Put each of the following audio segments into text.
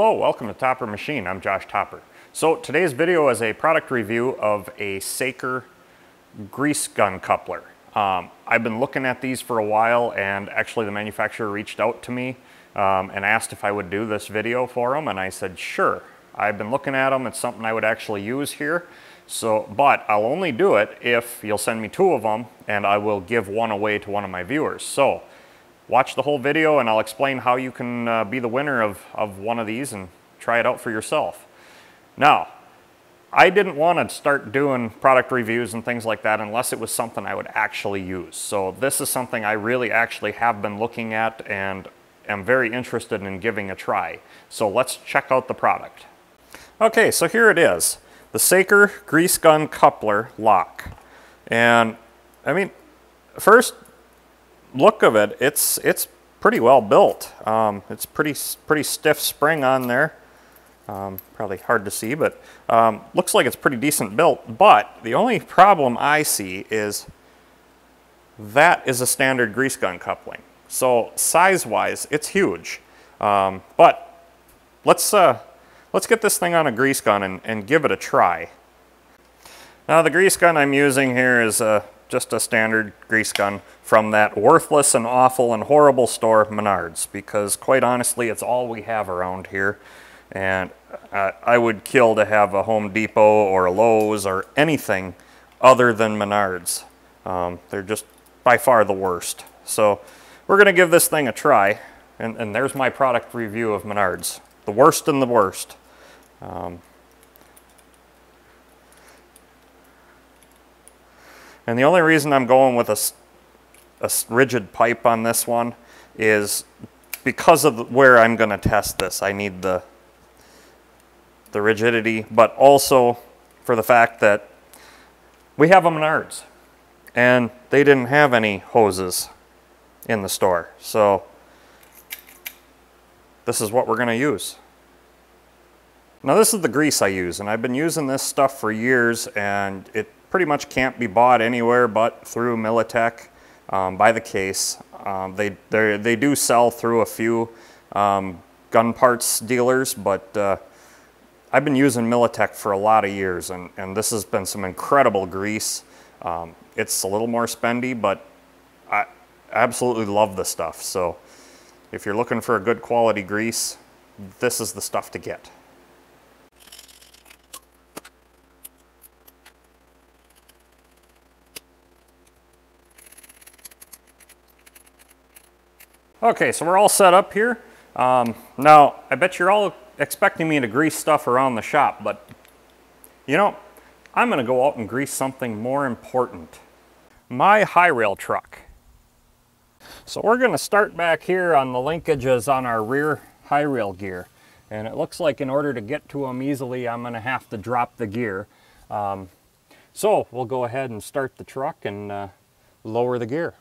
Hello, welcome to Topper Machine. I'm Josh Topper. So today's video is a product review of a Saker grease gun coupler. Um, I've been looking at these for a while and actually the manufacturer reached out to me um, and asked if I would do this video for them and I said sure. I've been looking at them, it's something I would actually use here. So, but I'll only do it if you'll send me two of them and I will give one away to one of my viewers. So watch the whole video and I'll explain how you can uh, be the winner of, of one of these and try it out for yourself. Now, I didn't want to start doing product reviews and things like that unless it was something I would actually use. So this is something I really actually have been looking at and am very interested in giving a try. So let's check out the product. Okay, so here it is. The Saker Grease Gun Coupler Lock. And I mean, first look of it, it's, it's pretty well built. Um, it's pretty, pretty stiff spring on there. Um, probably hard to see, but um, looks like it's pretty decent built. But the only problem I see is that is a standard grease gun coupling. So size-wise, it's huge. Um, but let's, uh, let's get this thing on a grease gun and, and give it a try. Now the grease gun I'm using here is uh, just a standard grease gun from that worthless and awful and horrible store Menards because quite honestly it's all we have around here and uh, I would kill to have a Home Depot or a Lowe's or anything other than Menards. Um, they're just by far the worst. So we're going to give this thing a try and, and, there's my product review of Menards. The worst and the worst. Um, And the only reason I'm going with a, a rigid pipe on this one is because of where I'm going to test this. I need the, the rigidity, but also for the fact that we have them in Menards and they didn't have any hoses in the store. So this is what we're going to use. Now this is the grease I use and I've been using this stuff for years and it pretty much can't be bought anywhere but through Militec um, by the case. Um, they, they do sell through a few um, gun parts dealers, but uh, I've been using Militec for a lot of years, and, and this has been some incredible grease. Um, it's a little more spendy, but I absolutely love the stuff. So if you're looking for a good quality grease, this is the stuff to get. Okay, so we're all set up here. Um, now, I bet you're all expecting me to grease stuff around the shop, but you know, I'm gonna go out and grease something more important. My high rail truck. So we're gonna start back here on the linkages on our rear high rail gear. And it looks like in order to get to them easily, I'm gonna have to drop the gear. Um, so we'll go ahead and start the truck and uh, lower the gear.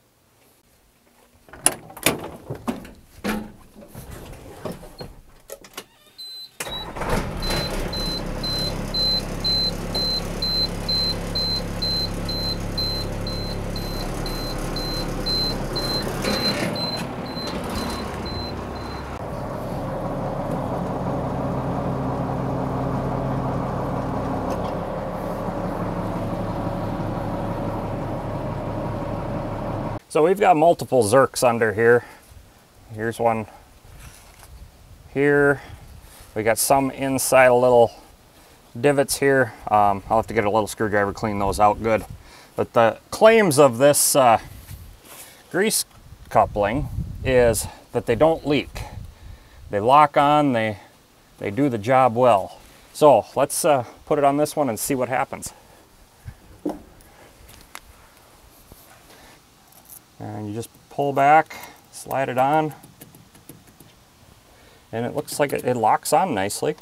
So we've got multiple Zerks under here. Here's one here. We got some inside a little divots here. Um, I'll have to get a little screwdriver, clean those out good. But the claims of this uh, grease coupling is that they don't leak. They lock on, they, they do the job well. So let's uh, put it on this one and see what happens. And you just pull back, slide it on, and it looks like it, it locks on nicely.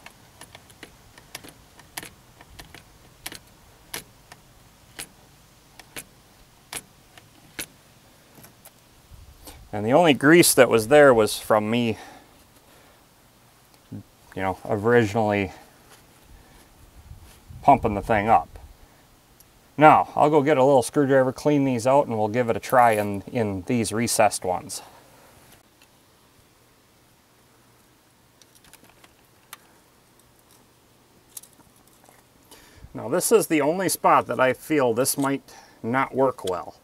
And the only grease that was there was from me, you know, originally pumping the thing up. Now, I'll go get a little screwdriver, clean these out, and we'll give it a try in, in these recessed ones. Now this is the only spot that I feel this might not work well.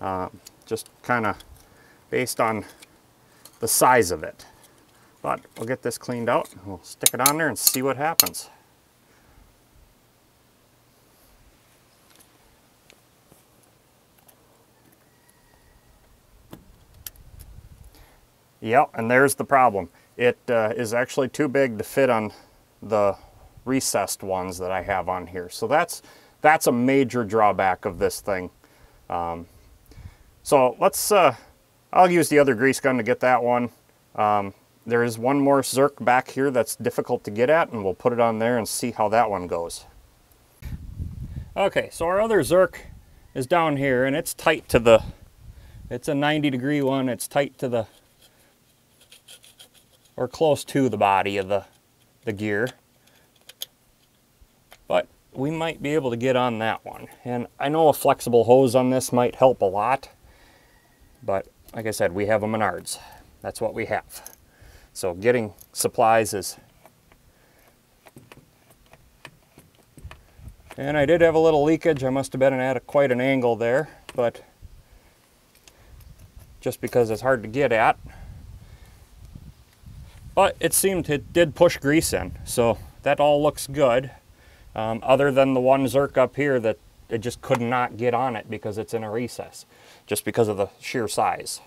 Uh, just kind of based on the size of it. But we'll get this cleaned out, we'll stick it on there and see what happens. Yep, and there's the problem. It uh, is actually too big to fit on the recessed ones that I have on here. So that's, that's a major drawback of this thing. Um, so let's, uh, I'll use the other grease gun to get that one. Um, there is one more Zerk back here that's difficult to get at and we'll put it on there and see how that one goes. Okay, so our other Zerk is down here and it's tight to the, it's a 90 degree one, it's tight to the or close to the body of the, the gear. But we might be able to get on that one. And I know a flexible hose on this might help a lot, but like I said, we have a Menards. That's what we have. So getting supplies is... And I did have a little leakage. I must have been at quite an angle there, but just because it's hard to get at, but it seemed it did push grease in, so that all looks good. Um, other than the one Zerk up here that it just could not get on it because it's in a recess, just because of the sheer size.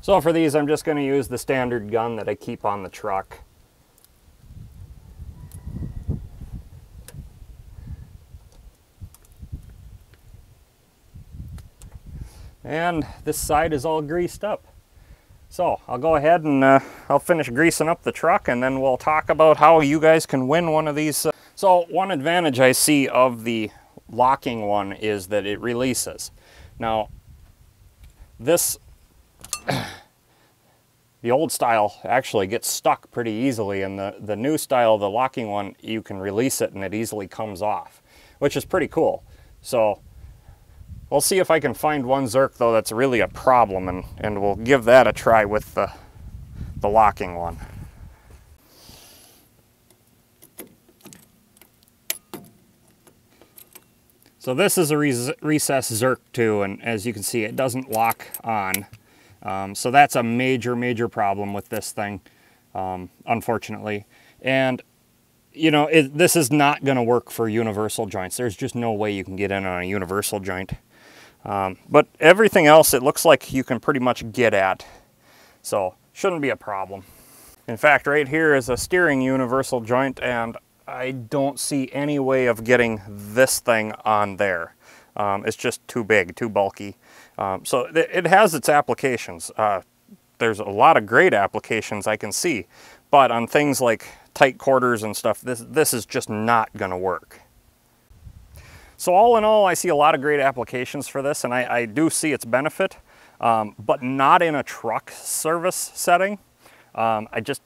So for these, I'm just going to use the standard gun that I keep on the truck. And this side is all greased up. So I'll go ahead and uh, I'll finish greasing up the truck and then we'll talk about how you guys can win one of these. Uh... So one advantage I see of the locking one is that it releases. Now this, the old style actually gets stuck pretty easily and the, the new style, the locking one, you can release it and it easily comes off, which is pretty cool. So We'll see if I can find one Zerk though that's really a problem and, and we'll give that a try with the, the locking one. So this is a recess Zerk too, and as you can see, it doesn't lock on. Um, so that's a major, major problem with this thing, um, unfortunately. And, you know, it, this is not going to work for universal joints. There's just no way you can get in on a universal joint. Um, but everything else it looks like you can pretty much get at. So shouldn't be a problem. In fact, right here is a steering universal joint and I don't see any way of getting this thing on there. Um, it's just too big, too bulky. Um, so it, it, has its applications. Uh, there's a lot of great applications I can see, but on things like tight quarters and stuff, this, this is just not gonna work. So all in all, I see a lot of great applications for this and I, I do see its benefit, um, but not in a truck service setting. Um, I just,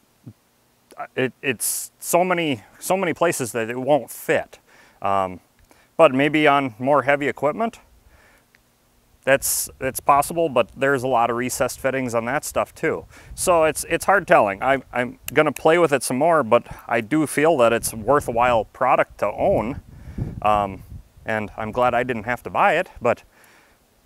it, it's so many, so many places that it won't fit. Um, but maybe on more heavy equipment, that's it's possible, but there's a lot of recessed fittings on that stuff too. So it's it's hard telling. I, I'm gonna play with it some more, but I do feel that it's a worthwhile product to own. Um, and I'm glad I didn't have to buy it, but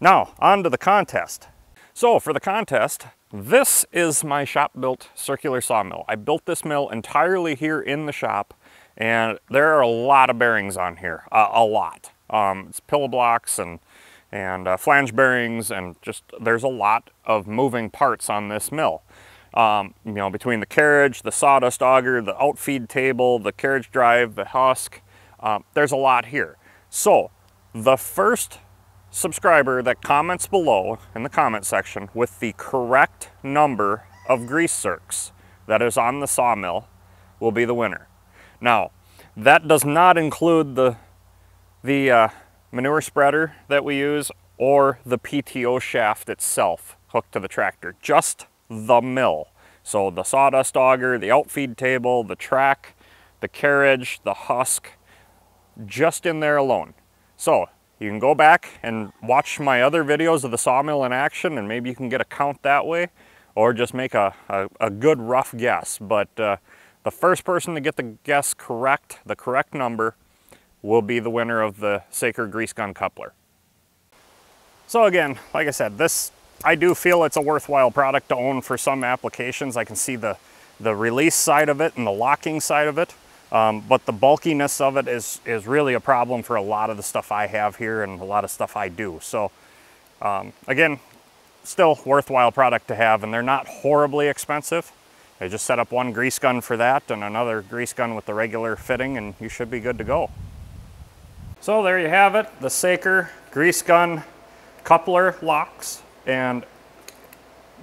now on to the contest. So for the contest, this is my shop-built circular sawmill. I built this mill entirely here in the shop, and there are a lot of bearings on here, uh, a lot. Um, it's pillow blocks and, and uh, flange bearings, and just there's a lot of moving parts on this mill. Um, you know, between the carriage, the sawdust auger, the outfeed table, the carriage drive, the husk, um, there's a lot here. So the first subscriber that comments below in the comment section with the correct number of grease zerks that is on the sawmill will be the winner. Now, that does not include the, the uh, manure spreader that we use or the PTO shaft itself hooked to the tractor, just the mill. So the sawdust auger, the outfeed table, the track, the carriage, the husk, just in there alone. So you can go back and watch my other videos of the sawmill in action and maybe you can get a count that way or just make a, a, a good rough guess. But uh, the first person to get the guess correct, the correct number, will be the winner of the Saker grease gun coupler. So again, like I said, this I do feel it's a worthwhile product to own for some applications. I can see the, the release side of it and the locking side of it. Um, but the bulkiness of it is, is really a problem for a lot of the stuff I have here and a lot of stuff I do. So um, again, still worthwhile product to have and they're not horribly expensive. I just set up one grease gun for that and another grease gun with the regular fitting and you should be good to go. So there you have it, the Saker grease gun coupler locks. And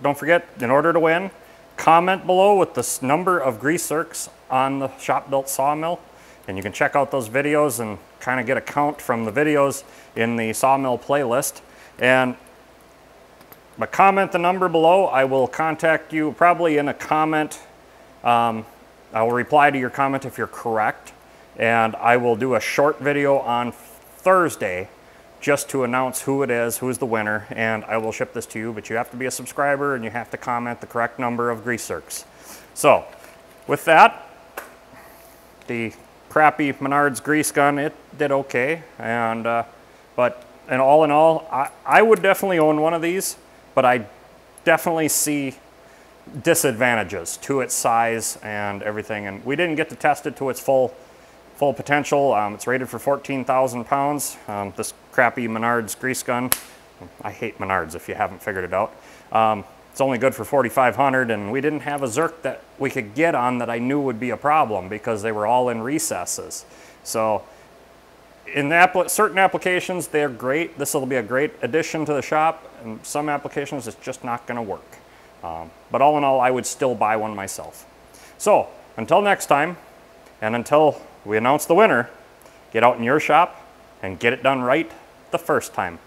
don't forget, in order to win, comment below with the number of grease zerks on the shop built sawmill. And you can check out those videos and kind of get a count from the videos in the sawmill playlist. And but comment the number below. I will contact you probably in a comment. Um, I will reply to your comment if you're correct. And I will do a short video on Thursday just to announce who it is, who's the winner, and I will ship this to you, but you have to be a subscriber and you have to comment the correct number of grease zerks. So, with that, the crappy Menards grease gun, it did okay, and uh, but and all in all, I, I would definitely own one of these, but I definitely see disadvantages to its size and everything, and we didn't get to test it to its full full potential. Um, it's rated for 14,000 pounds. Um, this crappy Menards grease gun. I hate Menards if you haven't figured it out. Um, it's only good for 4,500 and we didn't have a Zerk that we could get on that I knew would be a problem because they were all in recesses. So in certain applications, they're great. This will be a great addition to the shop. And some applications, it's just not gonna work. Um, but all in all, I would still buy one myself. So until next time, and until we announce the winner, get out in your shop and get it done right the first time.